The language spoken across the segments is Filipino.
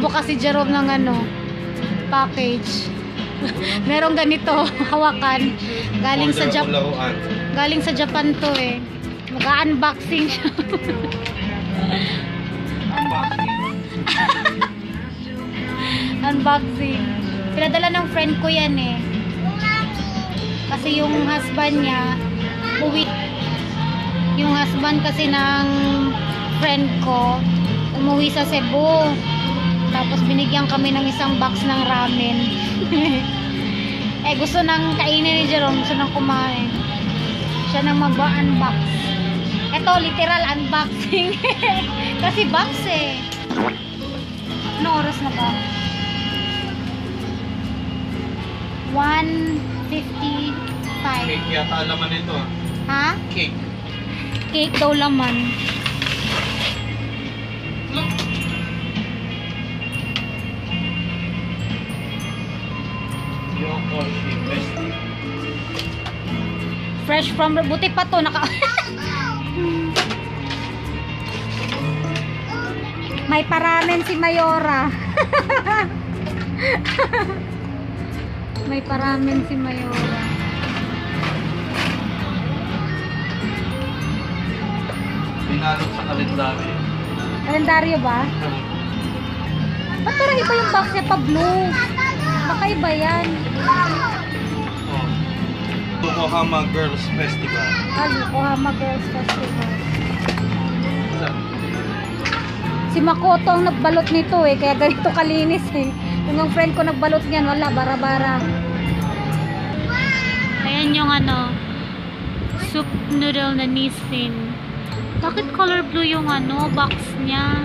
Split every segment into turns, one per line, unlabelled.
Magbukas si Jerome ng ano, package. Merong ganito, hawakan. Galing sa Japan. Galing sa Japan to eh. Mag-unboxing siya. Unboxing. Pinadala ng friend ko yan eh. Kasi yung husband niya, uwi. Yung husband kasi ng friend ko, umuwi sa Cebu. Tapos binigyan kami ng isang box ng ramen. eh gusto nang kainin ni Jerome, gusto nang kumain. Siya nang mag-unbox. Ito, literal unboxing. Kasi box eh. Ano oras na ba? 1.55.
Cake yata laman ito. ah.
Ha?
Cake.
Cake daw laman.
Yung
Fresh from buti pa to naka May paramen si Mayora. May paramen si Mayora.
Pinalot sa kalendaryo.
Kalendaryo ba? Ba't parang iba yung box niya pa blue? Baka iba yan.
Oh. Yokohama Girls Festival.
Ah, Yokohama Girls Festival. Si Makoto ang nagbalot nito eh, kaya ganito kalinis eh. Yung friend ko nagbalot niyan, wala, bara-bara. Ayan yung ano, soup noodle na Nissin. Bakit color blue yung ano, box niya?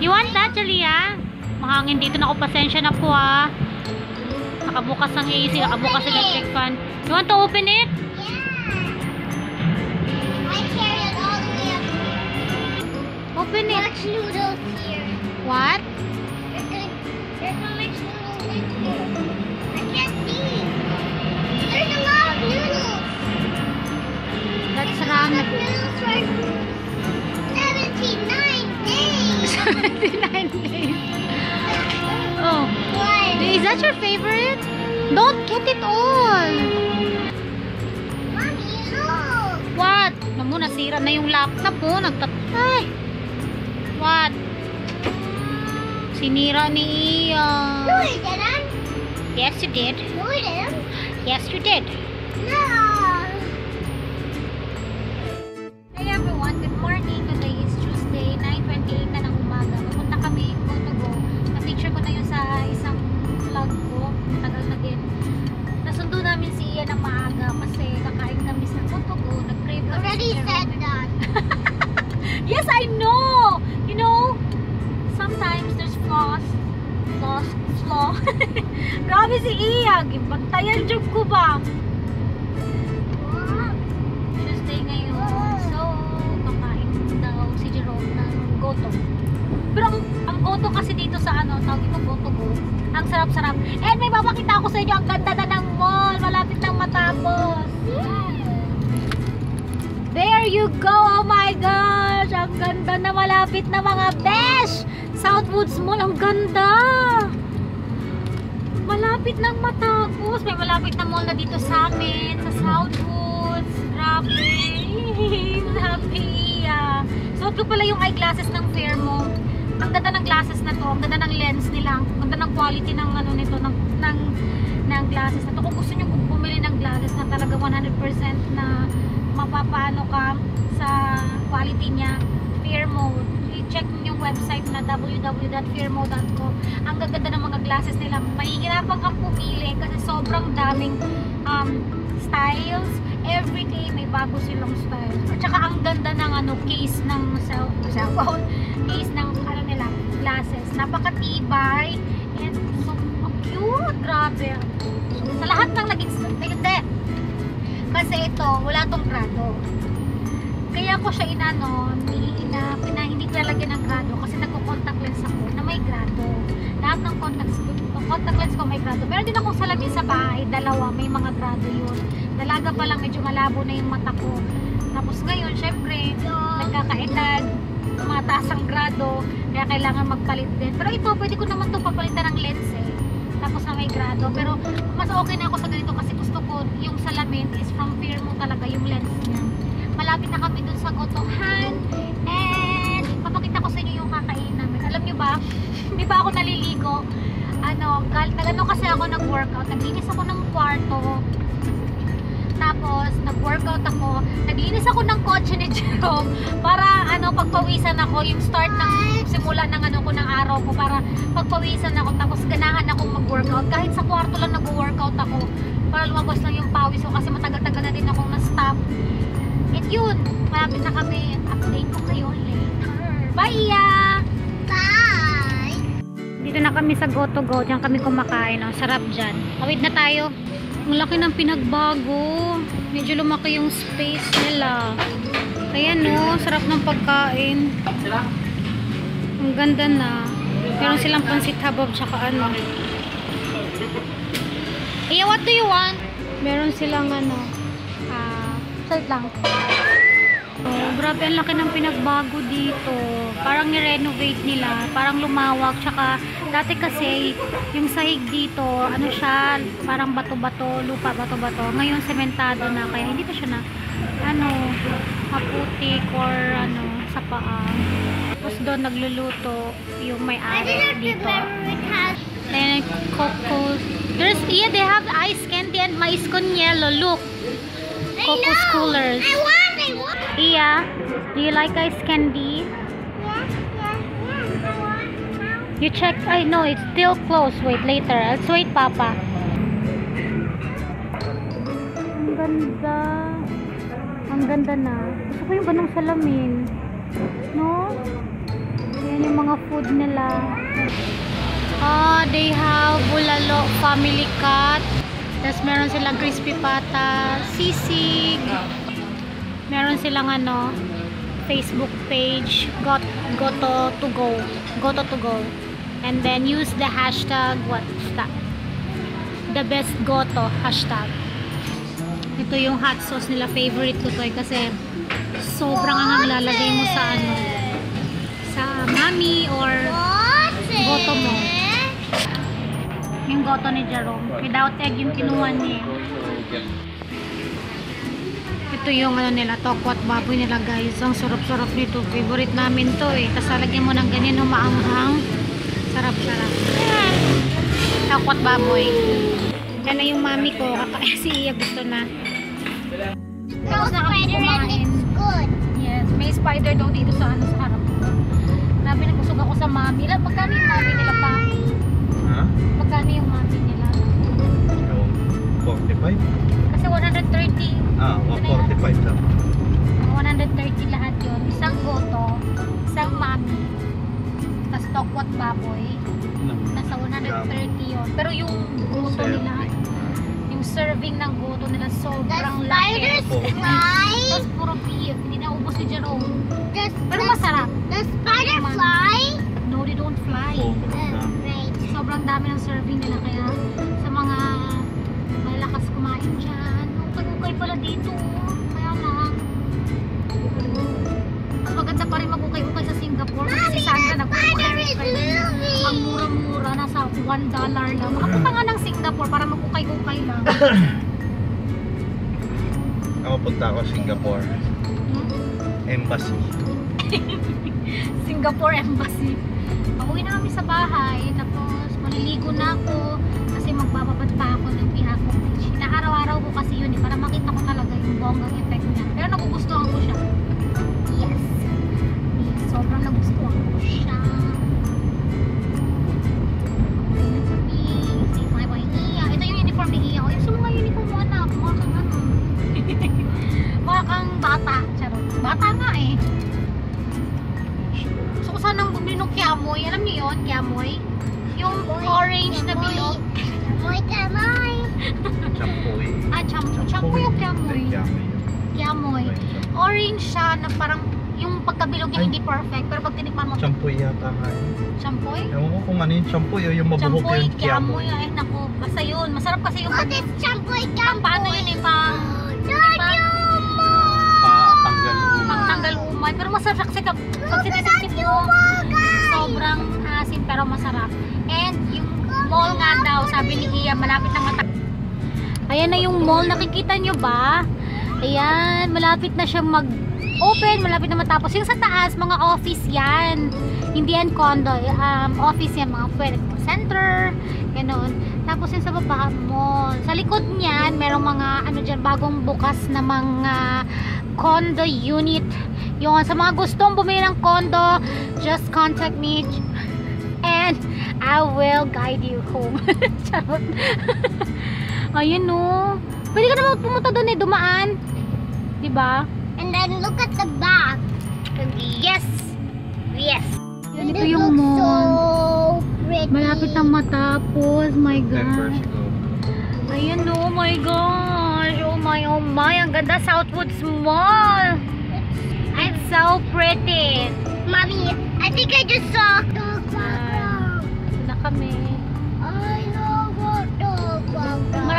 You want that, Jalia? Mahangin dito na ako, pasensya na po ah. Nakabukas ang AC, nakabukas ang electric fan. You want to open it?
I carry it all the way up.
Open it.
Much noodles here.
What? Sinira ni Iya.
No, I didn't.
Yes, you did.
No, I didn't.
Yes, you did. Grabe si Iya. Gibantayan job ko ba? Tuesday ngayon. So, kakain daw si Jerome ng goto. Pero ang, ang goto kasi dito sa ano, tawag ito goto go. Ang sarap-sarap. And may papakita ako sa inyo. Ang ganda na ng mall. Malapit nang matapos. There you go! Oh my gosh! Ang ganda na malapit na mga besh! Southwoods Mall, ang ganda! Malapit nang matapos. May malapit na mall na dito sa amin, sa Southwoods. Grabe! Happy! ah. Suot ko pala yung eyeglasses ng Fairmo. Ang ganda ng glasses na to. Ang ganda ng lens nila. Ang ganda ng quality ng ano nito, ng, ng, ng glasses na to. Kung gusto nyo bumili ng glasses na talaga 100% na mapapaano ka sa quality niya Fear Mode i-check yung website na www.fearmode.com ang gaganda ng mga glasses nila. Mahihirapan kang pumili kasi sobrang daming um, styles. Everyday may bago silang styles. At saka ang ganda ng ano case ng cell, cellphone. Case ng ano nila glasses. Napakatibay. And so cute. Grabe. Sa lahat ng naging hindi. Kasi ito, wala tong grado. Kaya ko siya inano, ni, ina, pina, hindi ko lalagyan ng grado kasi nagko-contact lens ako na may grado. Lahat ng contact, contact lens ko may grado. Meron din akong salamin sa bahay, dalawa, may mga grado yun. Dalaga pa lang, medyo malabo na yung mata ko. Tapos ngayon, syempre, nagkakaedad, tumataas ang grado, kaya kailangan magpalit din. Pero ito, pwede ko naman to papalitan ng lens eh. Tapos na may grado. Pero mas okay na ako sa ganito kasi gusto ko yung salamin is from Fairmont talaga yung lens niya. Malapit na kami dun sa Gotohan. And papakita ko sa inyo yung kakain namin. Alam nyo ba, di ba ako naliligo? Ano, nagano kasi ako nag-workout. Naglinis ako ng kwarto. Tapos, nag-workout ako. Naglinis ako ng kotse ni Jerome para ano, pagpawisan ako yung start ng simula ng ano ko ng araw ko para pagpawisan ako tapos ganahan akong mag-workout. Kahit sa kwarto lang nag-workout ako para lumabas lang yung pawis ko kasi matagal-tagal na din akong na-stop. Malapit na kami. Update ko kayo later. Bye, Iya!
Bye.
Dito na kami sa Go to Go. Diyan kami kumakain. Oh. Sarap dyan. Kawid na tayo. Ang laki ng pinagbago. Medyo lumaki yung space nila. Ayan no, sarap ng pagkain. Ang ganda na. Meron silang pansit habab tsaka ano. Iya, what do you want? Meron silang ano, ah, salt lang. Oh, grabe ang laki ng pinagbago dito. Parang ni-renovate nila, parang lumawak. Tsaka dati kasi yung sahig dito, ano siya, parang bato-bato, lupa bato-bato. Ngayon sementado na, kaya hindi pa siya na, ano, maputik or ano, sa paa. Tapos doon nagluluto yung may-ari dito. And coco. There's, yeah, they have ice candy and mais con yellow. Look. Coco's coolers.
I want.
Iya, do you like ice candy?
Yes, yes, yes. I want now.
You check, I know, it's still closed. Wait, later. Let's wait, Papa. Ang ganda. Ang ganda na. Gusto ko yung ganong salamin. No? Yan yung mga food nila. Ah, they have bulalo family cut. Tapos meron silang crispy pata, sisig. Meron silang ano, Facebook page, got goto to go. Goto to go. And then use the hashtag, what's that? The best goto hashtag. Ito yung hot sauce nila. Favorite ko to eh, kasi sobrang ang lalagay mo sa ano, sa mami or? Goto mo. yung goto ni Jerome. Without egg yung kinuha niya. Ito yung ano nila, tokwat baboy nila guys. Ang sarap-sarap nito. Favorite namin to eh. Tapos lalagyan mo ng ganyan no maanghang. Sarap-sarap. Tokwat baboy. Yan na yung mami ko. Kaka si Iya gusto na. Tapos na kami
spider and
kumain.
it's good.
Yes, may spider daw dito sa ano sa harap. Grabe nagusog ako sa mami. Ilan magkano yung mami nila pa?
Ha?
Magkano yung mami nila?
Yung 45?
Kasi 130.
Ah, 145 lang.
130 lahat yun. Isang goto, isang mami, tapos tokwat baboy. Nasa 130 yun. Pero yung goto nila, yung serving ng goto nila sobrang laki.
fly.
Tapos puro beef. Hindi na ubos ni Jerome. Pero masarap.
the spider fly.
No, they don't fly.
Oh,
sobrang dami ng serving nila kaya sa mga kumain dyan. Ukay-ukay pala dito kaya lang mas maganda pa rin mag-ukay-ukay sa Singapore kasi
spider is
nag-ukay-ukay ang mura-mura nasa 1 dollar lang. Makapunta nga ng Singapore para mag-ukay-ukay lang.
Ako punta ako Singapore. Embassy.
Singapore Embassy. Pauwi na kami sa bahay. Tapos maliligo na ako. Kasi magbababad pa ako ng Beach inaaraw-araw ko kasi yun eh para makita ko talaga yung bonggang effect niya. Pero nagugustuhan ko siya. Yes. Sobrang nagustuhan ko siya. Ito yung uniform ni Iya. Yung sa mga uniform mo anak. Mukha kang ano. Mukha kang bata. Charot. Bata nga eh. Gusto ko sanang bumili ng kiamoy. Alam niyo yun, kiamoy? Yung orange na bilog.
Moy kamay.
Champoy.
Ah, champo. Champo yung kiamoy. Kiamoy. Orange siya na parang yung pagkabilog niya
Ay.
hindi perfect. Pero pag tinikman mo,
Champoy yata nga yun.
champoy?
Ewan ko kung ano yung champoy o yung mabuhok
Champoy,
yung
kiamoy.
kiamoy.
Ay, naku. Basta yun. Masarap kasi yung
What is champoy
pang paano yun eh, pang,
Patanggal
pang tanggal umay. Pero masarap kasi kap- pag sinisip mo, sobrang asim pero masarap. And yung mall nga daw, sabi ni Iya, malapit na mata. Ayan na yung mall, nakikita nyo ba? Ayan, malapit na siyang mag open, malapit na matapos. Yung sa taas, mga office yan. Hindi yan condo, um, office yan, mga pwede mo center, ganoon. Tapos yung sa baba, mall. Sa likod niyan, merong mga, ano dyan, bagong bukas na mga condo unit. Yung sa mga gustong bumili ng condo, just contact me and I will guide you home. Charot. Ayun no. Pwede ka naman pumunta doon eh, dumaan. 'Di ba?
And then look at the back.
Yes. Yes. Yan, ito
It
yung
looks so
mall.
pretty.
Malapit na matapos. My God.
go.
Ayun oh my gosh. Oh my, oh my. Ang ganda Southwoods Mall. It's so pretty.
Mommy, I think I just saw background.
Ito na kami.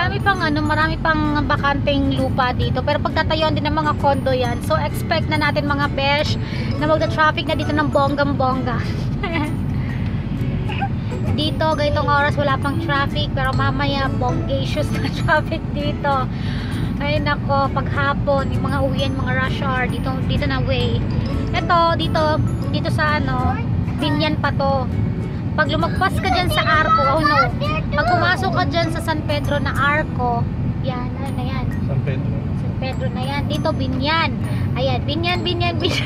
Marami pang ano, marami pang bakanteng lupa dito. Pero pagtatayuan din ng mga kondo yan. So expect na natin mga besh na magda-traffic na dito ng bonggang-bongga. dito, ganitong oras wala pang traffic. Pero mamaya, bongacious na traffic dito. Ay nako, paghapon, yung mga uwian, mga rush hour, dito, dito na way. Ito, dito, dito sa ano, binyan pa to. Pag lumagpas ka dyan sa Arco, oh no, pag pumasok ka dyan sa San Pedro na Arco, yan, ano na yan,
San Pedro.
San Pedro na yan, dito Binyan. Ayan, Binyan, Binyan, Binyan.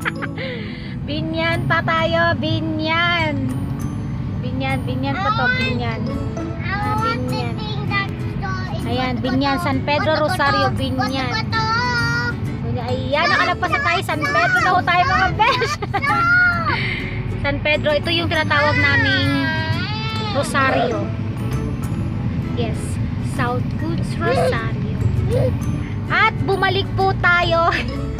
binyan pa tayo, Binyan. Binyan, Binyan pa to, Binyan.
The
Binyan. Ayan. Binyan, San Pedro. Rosario, Binyan. Ayan, nakalagpas na tayo, San Pedro na ho tayo mga besh. San Pedro, ito yung tinatawag naming Rosario. Yes, Southwoods Rosario. At bumalik po tayo.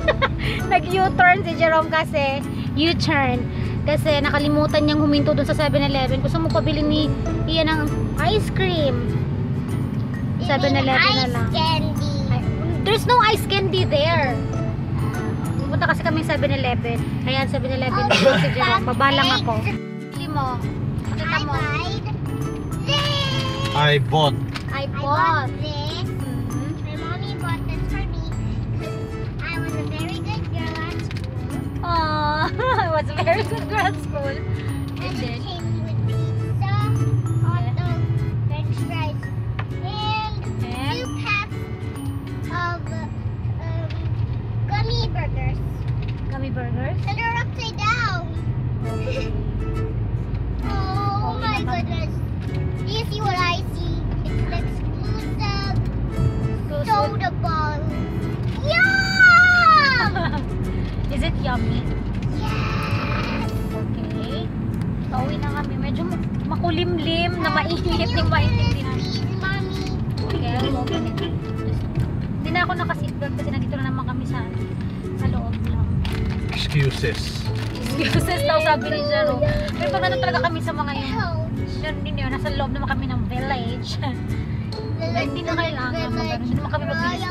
Nag-U-turn si Jerome kasi U-turn. Kasi nakalimutan niyang huminto dun sa 7-Eleven. Gusto mo pabili ni Ian ng ice cream. 7-Eleven na
Ice
lang.
candy.
Ay, There's no ice candy there. Pupunta kasi kami 7-Eleven. Ayan, 7-Eleven dito si Jerome. Baba lang ako. Bili mo. Pakita
I
mo.
bought this.
I bought.
I
I
bought.
bought this.
Mhm.
My mommy bought this for me because I was a very good girl at school.
Aw, I was a very good girl at school.
And
And
it
then,
gummy burgers. And they're upside down. oh my goodness. Do you see what I see? It's the exclusive soda ball. Yum!
Is it yummy?
yes!
Okay. Pauwi na kami. Medyo ma- makulimlim na mainit yung mainit
Excuses.
Excuses daw sabi ni Jero. Pero pag nandun talaga kami sa mga yun, yun din yun, nasa loob naman kami ng village. Hindi na kailangan mag- hindi naman kami mabilis.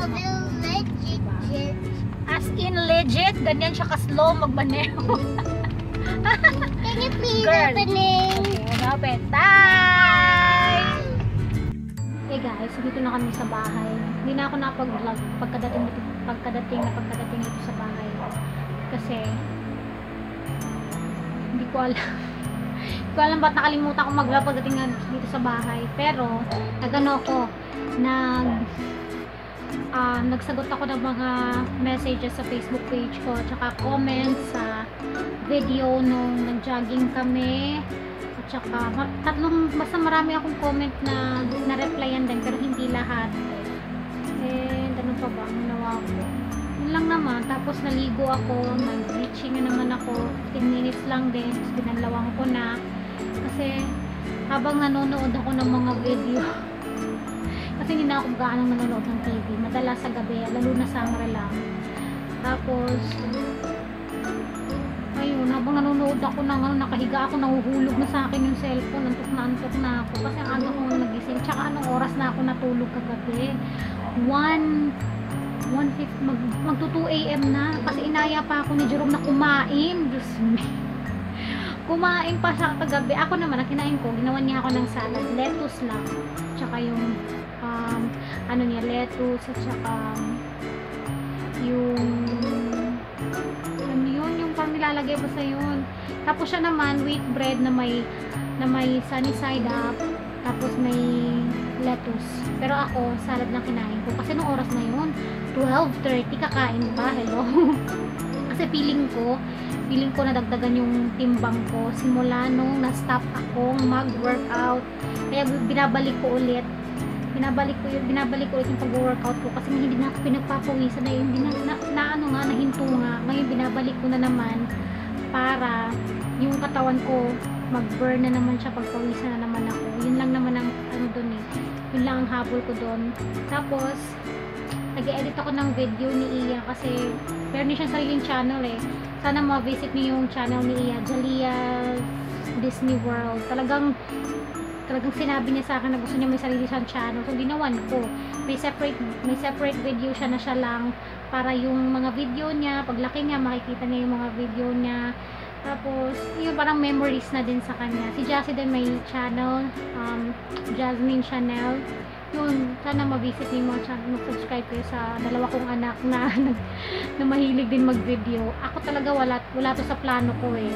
As in legit, ganyan siya ka-slow magmaneho.
Can you please
Girl.
open it?
Okay, open. Time! Hey guys, dito na kami sa bahay. Hindi na ako nakapag-vlog pagkadating, pagkadating na pagkadating dito sa bahay. Kasi, ko alam. hindi ko alam ba't nakalimutan ko mag-vlog pagdating dito sa bahay. Pero, nagano ako, nag ah, nagsagot ako ng mga messages sa Facebook page ko tsaka comments sa video nung nag-jogging kami at saka ma- tatlong basta marami akong comment na na-replyan din pero hindi lahat and ano pa ba ang ginawa ko lang naman tapos naligo ako nag-bleaching na naman ako 10 minutes lang din tapos binalawang ko na. Kasi habang nanonood ako ng mga video kasi hindi na ako gaano nanonood ng TV madalas sa gabi lalo na summer lang. Tapos ayun habang nanonood ako ng ano nakahiga ako nahuhulog na sa akin yung cellphone antok na antok na ako. Kasi ang aga ko nagising tsaka anong oras na ako natulog kagabi? 1 1.50, mag, magto 2 a.m. na. Kasi inaya pa ako ni Jerome na kumain. Diyos me. Kumain pa siya kagabi. Ako naman, ang kinain ko, ginawa niya ako ng salad. Lettuce lang. Tsaka yung, um, ano niya, lettuce at saka yung, ano yun, yung parang nilalagay ba sa yun. Tapos siya naman, wheat bread na may, na may sunny side up. Tapos may lettuce. Pero ako, salad lang kinain ko. Kasi nung oras na yun, 12.30 kakain pa. Hello. Kasi feeling ko, feeling ko nadagdagan yung timbang ko. Simula nung na-stop akong mag-workout. Kaya binabalik ko ulit. Binabalik ko yun, binabalik ko ulit yung pag-workout ko kasi hindi na ako pinagpapawisan na. Hindi na, na, na ano nga, nahinto nga. Ngayon binabalik ko na naman para yung katawan ko mag-burn na naman siya, pagpawisan na naman ako. Yun lang ang habol ko doon. Tapos, nag-edit ako ng video ni Iya kasi meron siyang sariling channel eh. Sana ma-visit niyo yung channel ni Iya, Jalia Disney World. Talagang talagang sinabi niya sa akin na gusto niya may sarili siyang channel. So, ginawan ko. May separate, may separate video siya na siya lang para yung mga video niya, paglaki niya, makikita niya yung mga video niya. Tapos, yung parang memories na din sa kanya. Si Jassy din may channel, um, Jasmine Chanel. Yun, sana ma-visit niyo mga channel, mag-subscribe kayo sa dalawa kong anak na, na mahilig din mag-video. Ako talaga wala, wala to sa plano ko eh.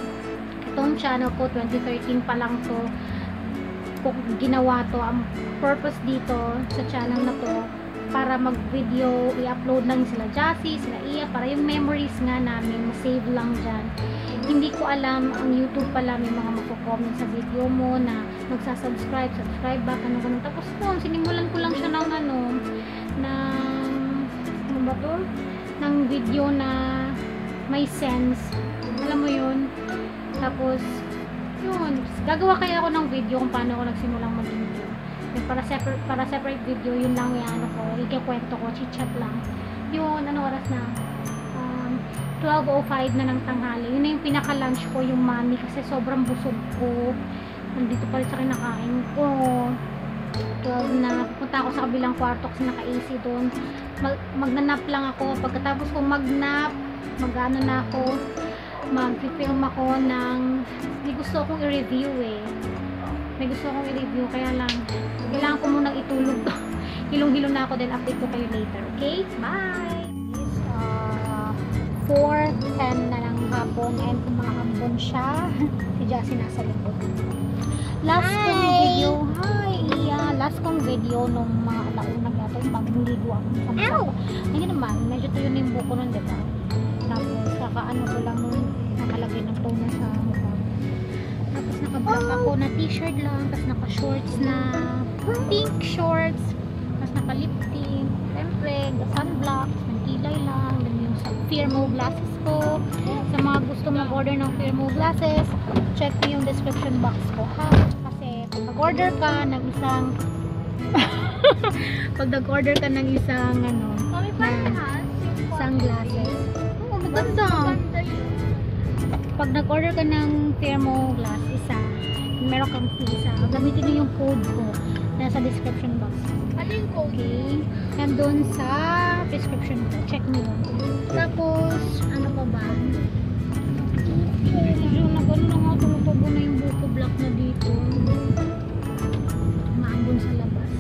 Itong channel ko, 2013 pa lang to kung ginawa to ang purpose dito sa channel na to para mag-video, i-upload lang sila Jassy, sila Iya, para yung memories nga namin, ma-save lang dyan. Hindi ko alam, ang YouTube pala may mga magko-comment sa video mo na magsasubscribe, subscribe back, ano ganun. Tapos noon, sinimulan ko lang siya ng ano, ng, ano ba to? Ng video na may sense. Alam mo yun? Tapos, yun, gagawa kaya ako ng video kung paano ako nagsimulang mag-video. Yung para separate, para separate video, yun lang yung ano ko, ikikwento ko, chit-chat lang. Yun, ano oras na? Um, 12.05 na ng tanghali. Yun na yung pinaka-lunch ko, yung mami, kasi sobrang busog ko. Nandito pa rin sa kinakain ko. 12 na, pupunta ako sa kabilang kwarto kasi naka-AC doon. Mag, magnanap lang ako. Pagkatapos kong magnap, mag-ano na ako, mag-film ako ng may gusto akong i-review eh may gusto akong i-review kaya lang kailangan ko munang itulog. To hilong-hilong na ako then update ko kayo later okay? Bye! Uh, 4.10 na ng hapon and kumahambon siya. Si Jassy nasa likod. Last kong
Hi!
video. Hi Iya last kong video nung mga alaunang yata yung bagong ligo ako
Ow!
hindi naman medyo tuyo na yung buko nun diba? Tapos saka ano ko lang nung nakalagay ng toner sa mukha. Tapos naka-black
Oh.
ako na t-shirt lang tapos naka-shorts na pink shorts tapos naka-lip tint syempre sunblock ng kilay lang then yung sa Firmo glasses ko. Sa mga gusto mag-order ng Firmo glasses check mo yung description box ko ha? Kasi pag nag-order ka ng isang pag nag-order ka ng isang ano
Mami,
parang sunglasses. Oo maganda
Maganda
pag nag-order ka ng Thermo glass isa, meron kang free isa. Gamitin niyo yung code ko nasa description box.
Ano yung code?
Okay? Nandun sa description ko. Check niyo yun. Tapos, ano pa ba? Medyo nag-ano na nga, tumutubo na yung buko black na dito. Maambon sa labas.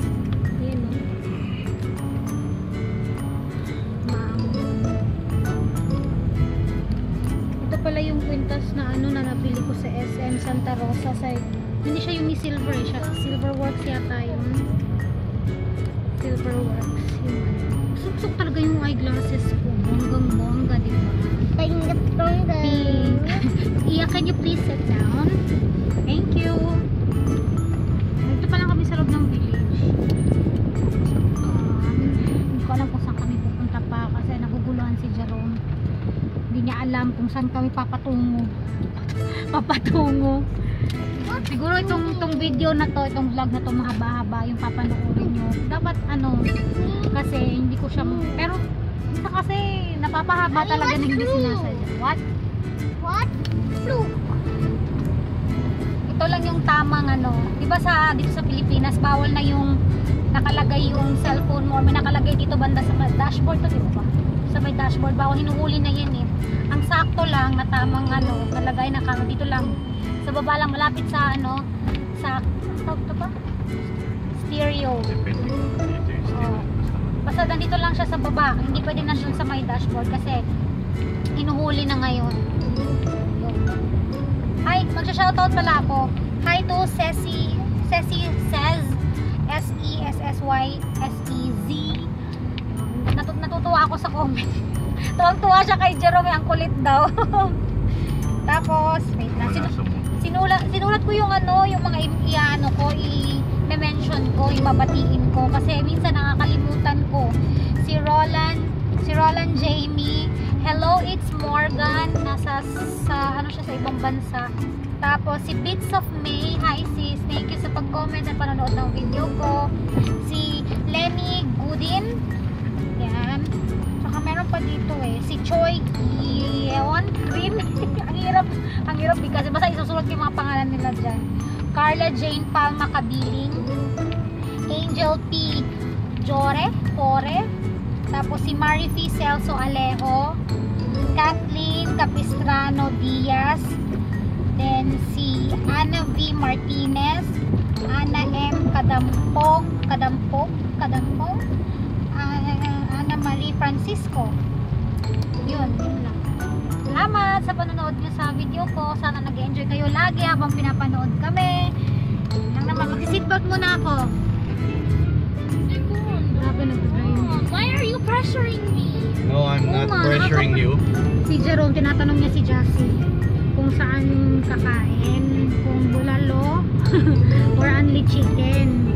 Ayan o. Maambon. Ito pala yung kwintas na ano na nabili ko sa SM Santa Rosa sa hindi siya yung ni Silver eh, siya Silver Works yata yun. Silver Works ano. Suksok talaga yung eyeglasses ko. Bonggang bongga, di ba? Pink. Iya, can you please sit down? Thank you. Dito pa lang kami sa loob ng village. Um, hindi ko alam kung saan kami pupunta pa kasi naguguluhan si Jerome. Hindi niya alam kung saan kami papatungo. papatungo. Siguro itong, itong video na to, itong vlog na to mahaba-haba yung papanoorin nyo. Dapat ano, kasi hindi ko siya, pero isa kasi napapahaba talaga ng hindi sinasadya. What?
What? Blue.
ito lang yung tamang ano, 'di ba sa dito sa Pilipinas bawal na yung nakalagay yung cellphone mo or may nakalagay dito banda sa dashboard to, di ba? Sa may dashboard, bawal hinuhuli na yan eh. Ang sakto lang na tamang ano, nalagay na kamo dito lang. Sa baba lang, malapit sa ano, sa, tawag to ba? Stereo. Basta nandito lang siya sa baba. Hindi pwede na sa may dashboard kasi hinuhuli na ngayon. Hi, magsha-shoutout pala ako. Hi to Ceci, Ceci Says, S-E-S-S-Y-S-E-Z. Natu natutuwa ako sa comment. Tuwang-tuwa siya kay Jerome, ang kulit daw. Tapos, wait
Nasa mo.
Sinulat sinulat ko yung ano, yung mga i-ano ko, i-mention ko, ibabatiin ko kasi minsan nakakalimutan ko. Si Roland, si Roland Jamie, hello, it's Morgan, nasa sa ano siya sa ibang bansa. Tapos si Bits of May, hi sis, thank you sa pag-comment at panonood ng video ko. Si Lemmy Goodin, pa dito eh, si Choi Yeon Green. ang hirap, ang hirap kasi basta isusulat yung mga pangalan nila dyan. Carla Jane Palma Kabiling, Angel P. Jore, Pore, tapos si Marifi Celso Alejo, Kathleen Capistrano Diaz, then si Ana V. Martinez, Ana M. Kadampong, Kadampong, Kadampong, Ah, Marie Francisco. Yun, yun lang. Salamat sa panonood nyo sa video ko. Sana nag-enjoy kayo lagi habang pinapanood kami. Lang naman, mag-seatbelt muna ako.
Why are you pressuring me?
No, I'm
Oo
not pressuring you.
Si Jerome, tinatanong niya si Jassy kung saan kakain, kung bulalo or only chicken.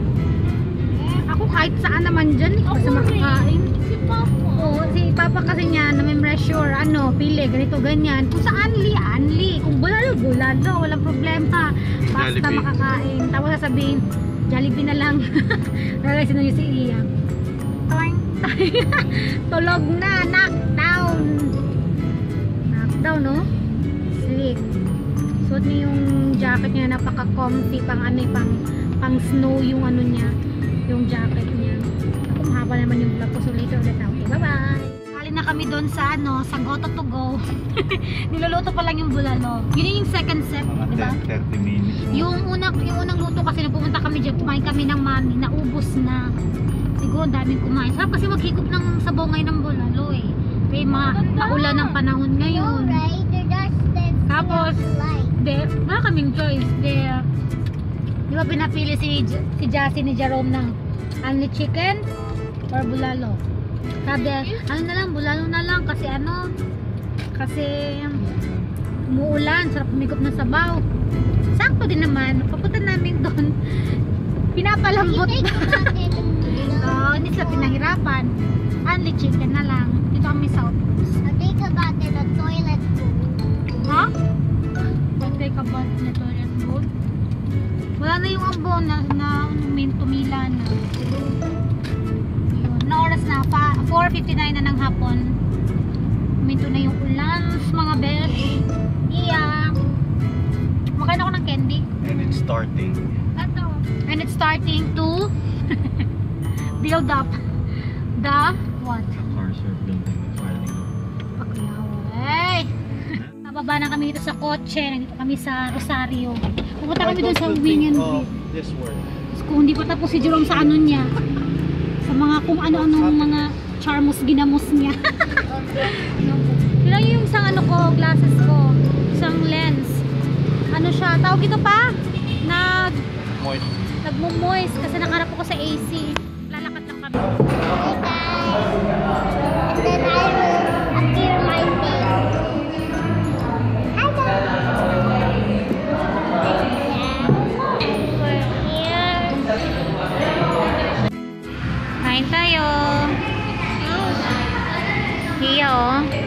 Eh, kahit saan naman dyan, eh, basta
rin.
makakain.
Si Papa.
Oo, si Papa kasi niya na may pressure, ano, pili, ganito, ganyan. Kung sa anli, anli. Kung bulalo, bulalo, walang problema. Basta
Jollibee.
makakain. Tapos sasabihin, Jollibee na lang. Nalagay niyo si Iya. Toing, toing. Tulog na, knockdown. Knockdown, no? Sleep. Suot niya yung jacket niya, napaka-comfy, pang ano, eh, pang, pang snow yung ano niya, yung jacket niya. Ako, mahaba naman yung vlog ko. So, later ulit ako. Okay, bye-bye! Kali na kami doon sa ano, sa Goto to go. Niluluto pa lang yung bulalo. Yun yung second step,
Mga
di ba?
10, 30 minutes.
Yung unang yung unang luto kasi nung pumunta kami dyan, kumain kami ng mami, naubos na. Siguro ang daming kumain. Sarap kasi maghigop ng sabaw ngayon ng bulalo eh. May mga maulan ng panahon ngayon. Tapos. There, wala kaming choice. There, di ba pinapili si, si Jassy ni Jerome ng only chicken or bulalo? Sabi, ano na lang, bulalo na lang kasi ano, kasi umuulan, sarap umigop ng sabaw. Sakto din naman, papunta namin doon, pinapalambot
and
So, hindi sila pinahirapan. Only chicken na lang. Dito kami sa Outpost.
I'll think about it, the toilet bowl.
Ha? Take a bath na toilet bowl. Wala na yung ambon na, na tumila na. Yun. Na oras na, pa, 4.59 na ng hapon. Minto na yung ulan, mga besh. Iya. Makain ako ng candy.
And it's starting.
Ito. And it's starting to build up the what? Nababa na kami dito sa kotse. Nandito kami sa Rosario. Pupunta kami doon sa wing and
word.
Kung hindi pa tapos si Jerome sa ano niya. Sa mga kung ano-ano mga charmos ginamos niya. Niyo yung isang ano ko, glasses ko. Isang lens. Ano siya? Tawag ito pa? Nag,
Moist.
nagmo-moist kasi nakarap ako sa AC. Lalakad lang kami.
Hey guys.
有。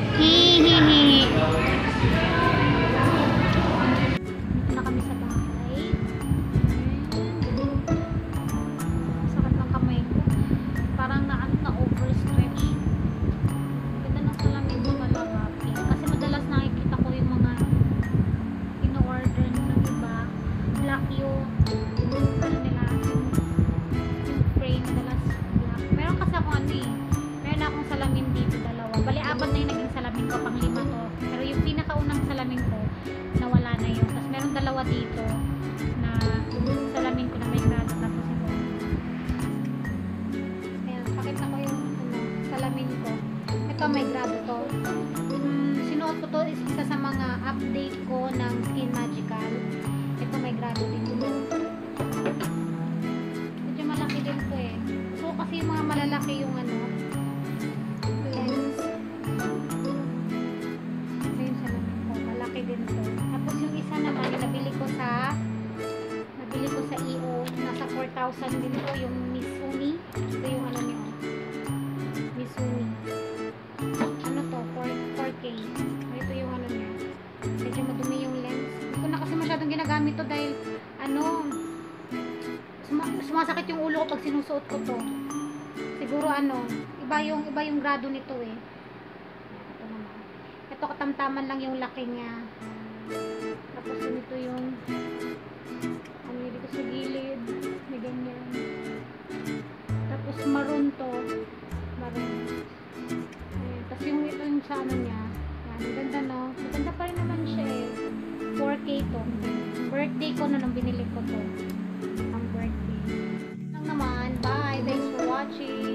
To dahil ano suma- sumasakit yung ulo ko pag sinusuot ko to. Siguro ano, iba yung iba yung grado nito eh. Ito naman. Ito katamtaman lang yung laki niya. Tapos ito yung ano yun dito sa gilid. May ganyan. Tapos maroon to. Maroon. Ayan. Tapos yung ito yung sa ano niya. Yan. Ganda no. Maganda pa rin naman siya eh. 4K to birthday ko na nung binili ko to. Ang birthday. Lang naman. Bye. Thanks for watching.